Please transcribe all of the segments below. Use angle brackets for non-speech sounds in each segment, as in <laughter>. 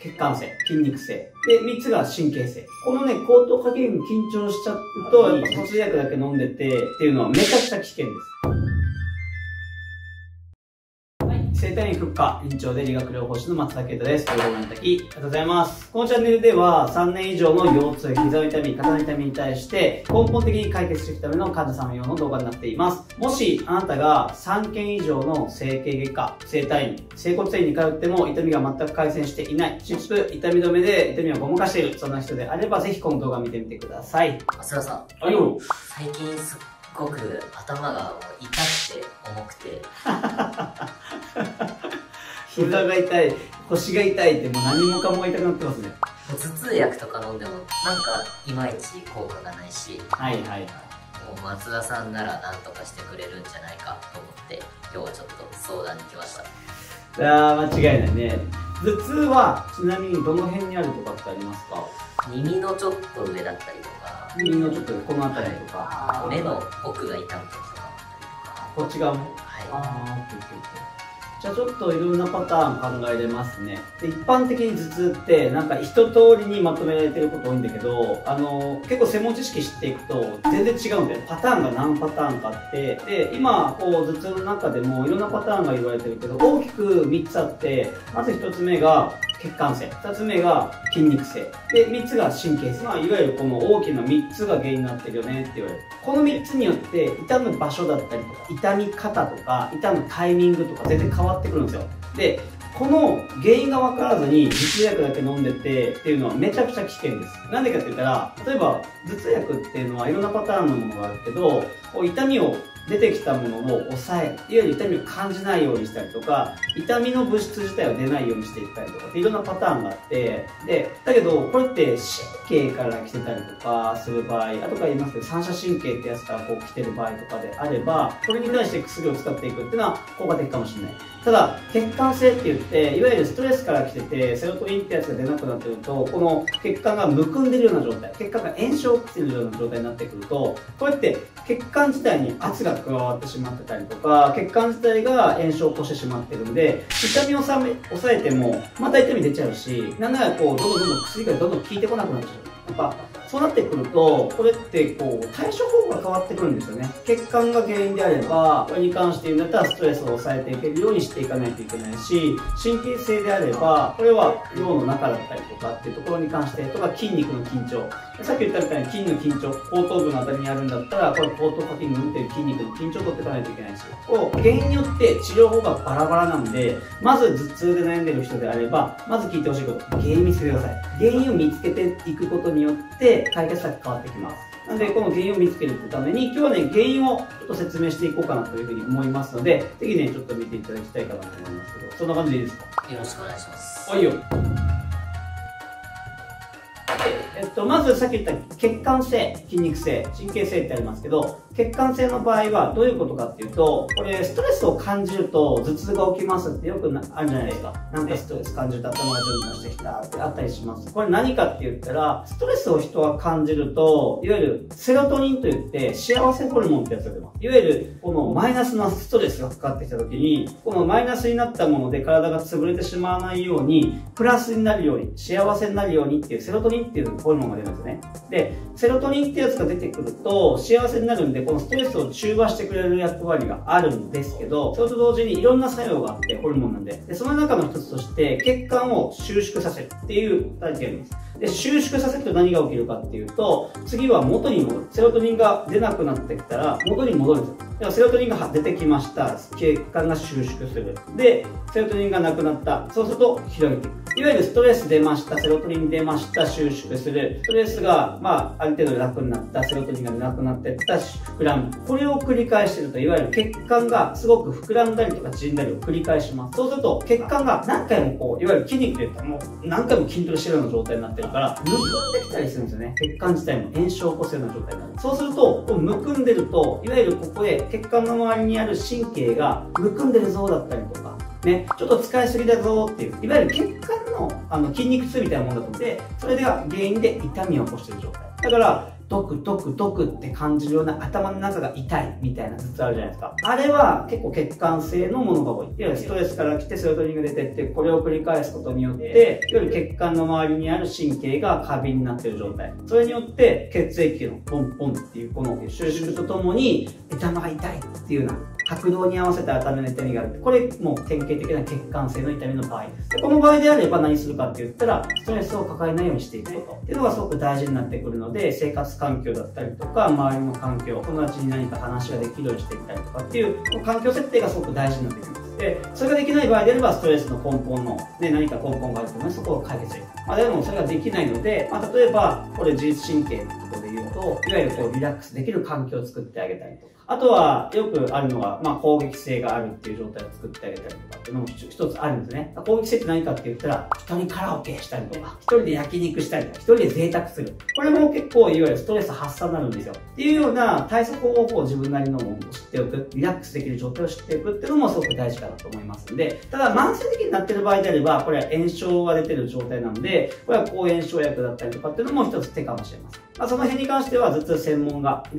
血管性、筋肉性。で、3つが神経性。このね、口頭かける緊張しちゃうと、やっぱ突薬だけ飲んでてっていうのはめちゃくちゃ危険です。生体院復活院長で理学療法士の松田啓太です。ご覧いただき、ありがとうございます。このチャンネルでは3年以上の腰痛、膝の痛み、肩の痛みに対して根本的に解決していくための患者さん用の動画になっています。もしあなたが3件以上の整形外科、整体院、整骨院に通っても痛みが全く改善していない、湿布、痛み止めで痛みをごまかしている、そんな人であればぜひこの動画見てみてください。松田さん。はいよ。最近すっごく頭が痛くて重くて。<laughs> <laughs> 膝が痛い腰が痛いってもう何もかも痛くなってますね。頭痛薬とか飲んでもなんかいまいち効果がないしはいはいはい。もう松田さんなら何とかしてくれるんじゃないかと思って今日はちょっと相談に来ました。あー間違いないね。頭痛はちなみにどの辺にあるとかってありますか？耳のちょっと上だったりとか。耳のちょっとこの辺りとか、はい、目の奥が痛む時とかもあったりとか。こっち側も？はい。ああじゃあちょっといろんなパターン考えれますね。で一般的に頭痛ってなんか一通りにまとめられてること多いんだけど、あの、結構専門知識知っていくと全然違うんだよ。パターンが何パターンかあって、で、今、こう頭痛の中でもいろんなパターンが言われてるけど、大きく3つあって、まず1つ目が血管性。2つ目が筋肉性。で3つが神経性、まあ、いわゆるこの大きな3つが原因になってるよね。って言われる。この3つによって痛む場所だったりとか痛み方とか痛むタイミングとか全然変わってくるんですよ。でこの原因が分からずに頭痛薬だけ飲んでてっていうのはめちゃくちゃ危険です。なんでかって言ったら例えば頭痛薬っていうのはいろんなパターンのものがあるけど痛みを出てきたものを抑えいわゆる痛みを感じないようにしたりとか痛みの物質自体を出ないようにしていったりとかっていろんなパターンがあってでだけどこれって神経から来てたりとかする場合あとから言いますけど三者神経ってやつからこう来てる場合とかであればこれに対して薬を使っていくっていうのは効果的かもしれない。ただ血管性って言っていわゆるストレスから来ててセロトニンってやつが出なくなってるとこの血管がむくんでるような状態血管が炎症を起きてるような状態になってくるとこうやって血管自体に圧が加わってしまってたりとか血管自体が炎症を起こしてしまってるんで痛みを抑えてもまた痛み出ちゃうしなんならこうどんどんどんどん薬がどんどん効いてこなくなっちゃう。やっぱそうなってくると、これってこう、対処方法が変わってくるんですよね。血管が原因であれば、これに関して言うんだったらストレスを抑えていけるようにしていかないといけないし、神経性であれば、これは脳の中だったりとかっていうところに関して、とか筋肉の緊張。さっき言ったみたいに筋の緊張、後頭部のあたりにあるんだったら、これ後頭下筋群っていう筋肉の緊張を取っていかないといけないし、こう、原因によって治療法がバラバラなんで、まず頭痛で悩んでる人であれば、まず聞いてほしいこと、原因見つけてください。原因を見つけていくことによって、解決策変わってきます。なので、この原因を見つけるために、今日はね、原因をちょっと説明していこうかなというふうに思いますので、ぜひね、ちょっと見ていただきたいかなと思いますけど、そんな感じでいいですか？よろしくお願いします。はいよ。えっと、まずさっき言った血管性、筋肉性、神経性ってありますけど、血管性の場合はどういうことかっていうと、これストレスを感じると頭痛が起きますってよくあるじゃないですか。なんかストレス感じると頭が順番してきたってあったりします。これ何かって言ったら、ストレスを人は感じると、いわゆるセロトニンといって幸せホルモンってやつが出ます。いわゆるこのマイナスなストレスがかかってきた時に、このマイナスになったもので体が潰れてしまわないように、プラスになるように、幸せになるようにっていうセロトニンっていうホルモンが出るんですね。で、セロトニンってやつが出てくると幸せになるんで、このストレスを中和してくれる役割があるんですけど、それと同時にいろんな作用があって、ホルモンなんで。で、その中の一つとして、血管を収縮させるっていう体験です。で、収縮させると何が起きるかっていうと、次は元に戻る。セロトニンが出なくなってきたら、元に戻るんですよ。ではセロトニンが出てきました。血管が収縮する。で、セロトニンがなくなった。そうすると広げていく。いわゆるストレス出ました。セロトニン出ました。収縮する。ストレスが、まあ、ある程度楽になった。セロトニンがなくなってった。膨らむ。これを繰り返してると、いわゆる血管がすごく膨らんだりとか縮んだりを繰り返します。そうすると、血管が何回もこう、いわゆる筋肉でもう何回も筋トレしてるような状態になってるから、むくんできたりするんですよね。血管自体も炎症を起こすような状態になる。そうすると、むくんでると、いわゆるここで血管の周りにある神経がむくんでるぞだったりとか、ね、ちょっと使いすぎだぞっていう、いわゆる血管のあの筋肉痛みたいなもんだと思って、それが原因で痛みを起こしている状態。だから、ドクドクドクって感じるような頭の中が痛いみたいな頭痛あるじゃないですか。あれは結構血管性のものが多い。いわゆるストレスから来てセロトニンが出てって、これを繰り返すことによって、いわゆる血管の周りにある神経が過敏になっている状態。それによって血液のポンポンっていうこの収縮とともに頭が痛いっていうような拍動に合わせた頭の痛みがある。これもう典型的な血管性の痛みの場合です。この場合であれば何するかって言ったら、ストレスを抱えないようにしていくことっていうのがすごく大事になってくるので、生活環境だったりとか、周りの環境、友達に何か話ができるようにしていったりとかっていう、環境設定がすごく大事になってきます。で、それができない場合であれば、ストレスの根本の、ね、何か根本があると思うので、そこを解決する。まあ、でもそれができないので、まあ、例えば、これ自律神経のころで言うと、いわゆるこうリラックスできる環境を作ってあげたりとか、あとは、よくあるのが、まあ、攻撃性があるっていう状態を作ってあげたりとかっていうのも一つあるんですね。攻撃性って何かって言ったら、一人カラオケしたりとか、一人で焼肉したりとか、一人で贅沢する。これも結構、いわゆるストレス発散になるんですよ。っていうような対策方法を自分なりのものを知っておく、リラックスできる状態を知っておくっていうのもすごく大事かなと思いますんで、ただ慢性的になってる場合であれば、これは炎症が出てる状態なので、これは抗炎症薬だったりとかっていうのも一つ手かもしれません。まあ、その辺に関しては頭痛専門がい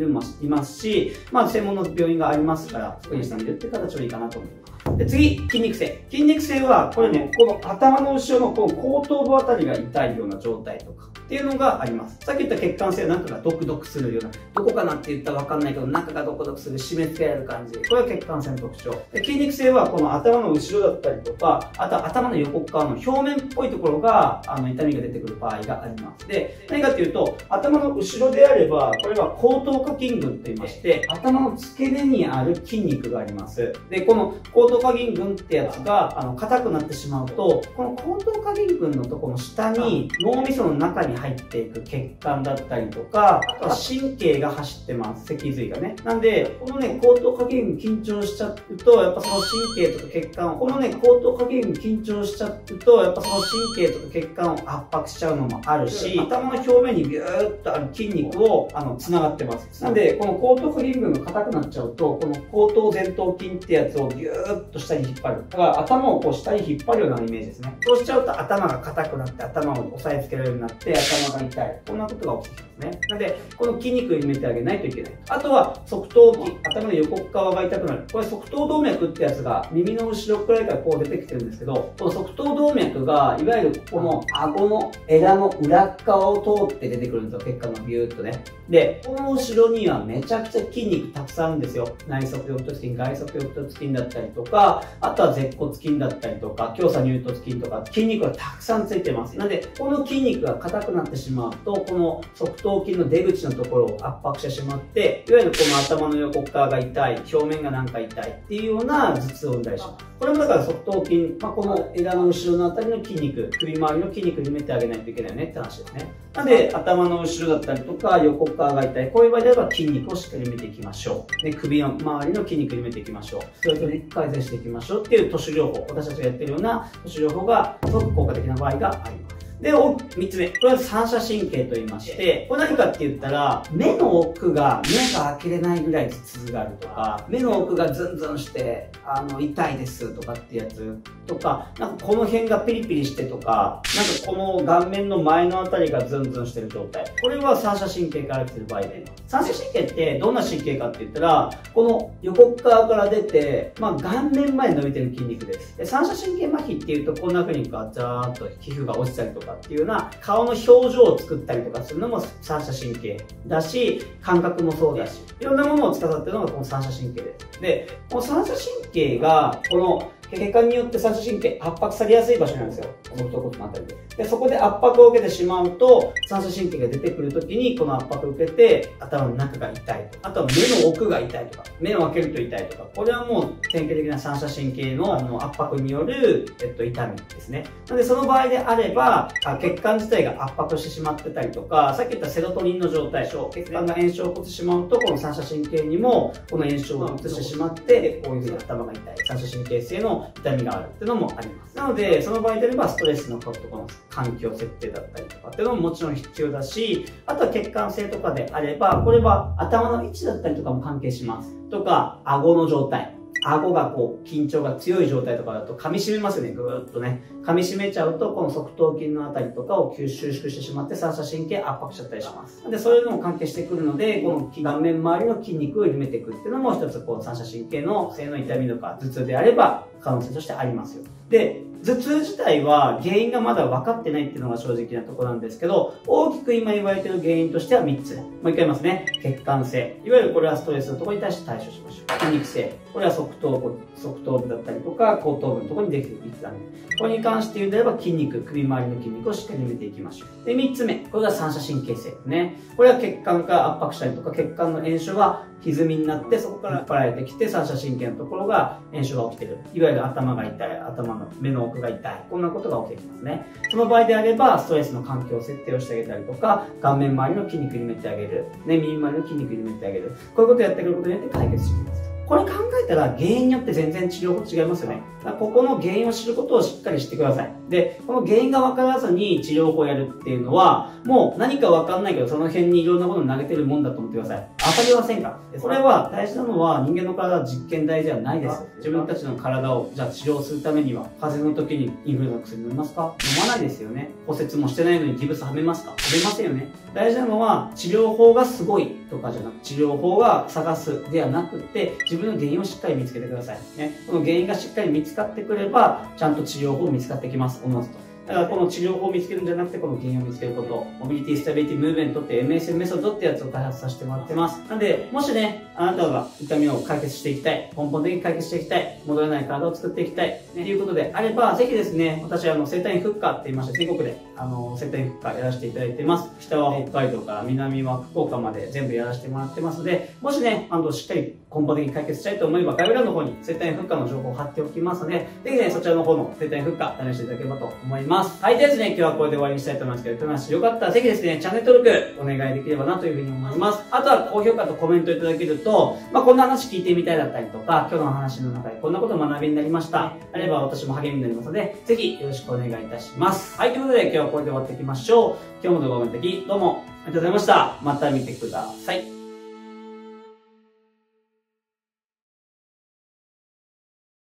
ますし、まあ、専門の病院がありますから、そこにしてみるって形はいいかなと思います。で次、筋肉性。筋肉性は、これね、この頭の後ろのこの後頭部あたりが痛いような状態とかっていうのがあります。さっき言った血管性は中がドクドクするような、どこかなって言ったらわかんないけど、中がドクドクする、締め付けられる感じ。これは血管性の特徴。筋肉性はこの頭の後ろだったりとか、あとは頭の横側の表面っぽいところが、あの、痛みが出てくる場合があります。で、何かっていうと、頭の後ろであれば、これは後頭下筋群と言いまして、頭の付け根にある筋肉があります。で、この後頭下筋群ってやつが、あの、硬くなってしまうと、この後頭下筋群のところの下に、脳みその中に入っていく血管だったりとか、あとは神経が走ってます。脊髄がね。なんで、このね、後頭下筋群緊張しちゃうと、やっぱその神経とか血管を、このね、後頭下筋群緊張しちゃうと、やっぱその神経とか血管を圧迫しちゃうのもあるし、頭の表面にビューっとある筋肉を、あの、繋がってます。なんで、この後頭下筋群が硬くなっちゃうと、この後頭前頭筋ってやつをギューっと下に引っ張る。だから頭をこう下に引っ張るようなイメージですね。そうしちゃうと頭が硬くなって頭を押さえつけられるようになって頭が痛い。こんなことが起きてきますね。なので、この筋肉を入れてあげないといけない。あとは、側頭筋。頭の横側が痛くなる。これ側頭動脈ってやつが耳の後ろくらいからこう出てきてるんですけど、この側頭動脈が、いわゆるこの顎の枝の裏側を通って出てくるんですよ。血管がビューっとね。で、この後ろにはめちゃくちゃ筋肉たくさんあるんですよ。内側翼突筋、外側翼突筋だったりとか、あとは舌骨筋だったりとか、強鎖乳突筋とか、筋肉がたくさんついてます。なので、この筋肉が硬くななってしまうと、この側頭筋の出口のところを圧迫してしまって、いわゆるこの頭の横側が痛い、表面がなんか痛いっていうような頭痛を生んだりします。これもだから側頭筋、まあ、この枝の後ろのあたりの筋肉、首周りの筋肉に埋めてあげないといけないよねって話ですね。なんで、頭の後ろだったりとか、横側が痛い、こういう場合であれば筋肉をしっかり埋めていきましょう。で、首の周りの筋肉に埋めていきましょう。それとね、改善していきましょうっていう都市療法、私たちがやってるような都市療法がすごく効果的な場合があります。で、3つ目。これは反射神経と言いまして、これ何かって言ったら、目の奥が、目が開けれないぐらい頭痛があるとか、目の奥がズンズンして、あの、痛いですとかってやつとか、なんかこの辺がピリピリしてとか、なんかこの顔面の前のあたりがズンズンしてる状態。これは反射神経から来てる場合で。反射神経ってどんな神経かって言ったら、この横側から出て、まあ顔面前に伸びてる筋肉です。で反射神経麻痺っていうと、こんな風にガチャーっと皮膚が落ちたりとか、かっていうような顔の表情を作ったりとかするのも三者神経だし、感覚もそうだし、いろんなものを司ってるのがこの三者神経です。で、この三者神経が、この血管によって三者神経圧迫されやすい場所なんですよ。この骨のあたりで。で、そこで圧迫を受けてしまうと、三者神経が出てくるときに、この圧迫を受けて、頭の中が痛いあとは目の奥が痛いとか、目を開けると痛いとか、これはもう典型的な三者神経のあの圧迫による、えっと、痛みですね。なので、その場合であれば、血管自体が圧迫してしまってたりとか、さっき言ったセロトニンの状態、血管が炎症を起こしてしまうと、この三者神経にも、この炎症が移してしまって、こういうふうに頭が痛い、三者神経性の痛みがある。っていうのもあります。なので、その場合であれば、ストレスのことこの環境設定だったりとかっていうのももちろん必要だし、あとは血管性とかであれば、これは頭の位置だったりとかも関係します。とか、顎の状態。顎がこう、緊張が強い状態とかだと噛み締めますよね、ぐーっとね。噛み締めちゃうと、この側頭筋のあたりとかを吸収縮してしまって、三叉神経圧迫しちゃったりします。で、そういうのも関係してくるので、この顔面周りの筋肉を緩めていくっていうのも一つ、こう、三叉神経の性の痛みとか頭痛であれば、可能性としてありますよ。で、頭痛自体は原因がまだ分かってないっていうのが正直なところなんですけど、大きく今言われてる原因としては3つ。もう一回言いますね。血管性。いわゆるこれはストレスのところに対して対処しましょう。筋肉性。これは側頭部、側頭部だったりとか、後頭部のところにできている痛み。これに関して言うとれば筋肉、首周りの筋肉をしっかり埋めていきましょう。で、3つ目。これが三叉神経性ですね。これは血管が圧迫したりとか、血管の炎症が歪みになって、そこから引っ張られてきて、三叉神経のところが炎症が起きてる。いわゆる頭が痛い、頭の目の奥が痛い。こんなことが起きてきますね。その場合であれば、ストレスの環境を設定をしてあげたりとか、顔面周りの筋肉にめてあげる。ね、耳周りの筋肉にめてあげる。こういうことをやってくることによって解決してきます。これ考えたら原因によって全然治療法違いますよね。ここの原因を知ることをしっかり知ってください。で、この原因が分からずに治療法をやるっていうのは、もう何か分かんないけど、その辺にいろんなものを投げてるもんだと思ってください。当たりませんか？それは大事なのは人間の体は実験台ではないです。自分たちの体をじゃあ治療するためには、風邪の時にインフルエンザの薬飲みますか？飲まないですよね。骨折もしてないのにギブスはめますか？はめませんよね。大事なのは治療法がすごいとかじゃなく、治療法が探すではなくて、自分の原因をしっかり見つけてください。ね。この原因がしっかり見つかってくれば、ちゃんと治療法見つかってきます。おのずと。だからこの治療法を見つけるんじゃなくて、この原因を見つけること、モビリティスタビリティムーブメントって MSM メソッドってやつを開発させてもらってます。なんで、もしね、あなたが痛みを解決していきたい、根本的に解決していきたい、戻れない体を作っていきたい、ね、ということであれば、ぜひですね、私はあの、生体院フッカーって言いまして、全国で、あの、生体院フッカーやらせていただいてます。北は北海道から南は福岡まで全部やらせてもらってますので、もしね、あの、しっかり根本的に解決したいと思えば、概要欄の方に生体院フッカーの情報を貼っておきますので、ぜひね、そちらの方の生体院フッカー試していただければと思います。はい、でですね、今日はこれで終わりにしたいと思いますけど、話よかったらぜひですね、チャンネル登録お願いできればなというふうに思います。あとは高評価とコメントいただけると、まあ、こんな話聞いてみたいだったりとか、今日の話の中でこんなこと学びになりました。あれば私も励みになりますので、ぜひよろしくお願いいたします。はい、ということで今日はこれで終わっていきましょう。今日も動画を見てき、どうもありがとうございました。また見てください。